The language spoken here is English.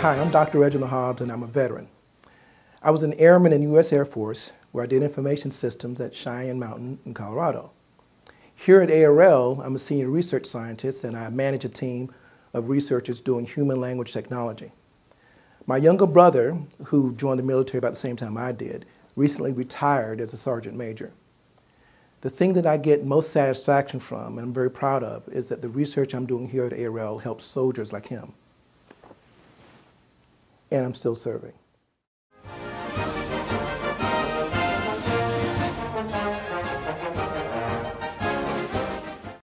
Hi, I'm Dr. Reginald Hobbs and I'm a veteran. I was an airman in the U.S. Air Force where I did information systems at Cheyenne Mountain in Colorado. Here at ARL, I'm a senior research scientist and I manage a team of researchers doing human language technology. My younger brother, who joined the military about the same time I did, recently retired as a sergeant major. The thing that I get most satisfaction from, and I'm very proud of, is that the research I'm doing here at ARL helps soldiers like him. And I'm still serving.